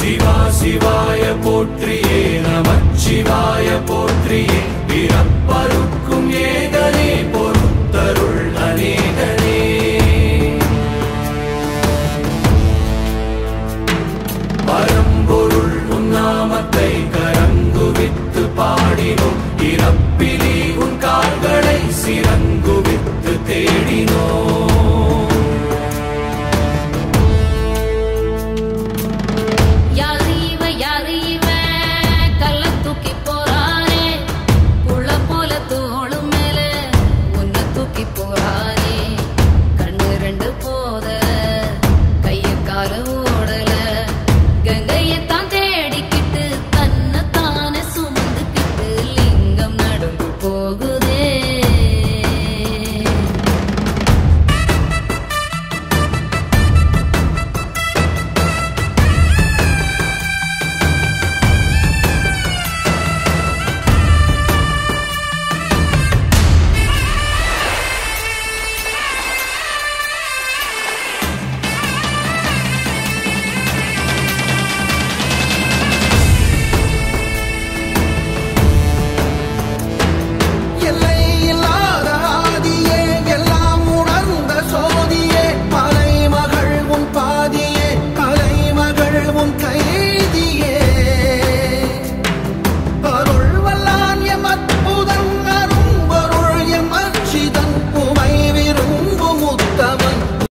சிவா சிவாய போற்றியே நமச்சிவாய போற்றியே. பிறப்பருக்கும் ஏதனே பொறுத்தருள் அநேகனே. பரம்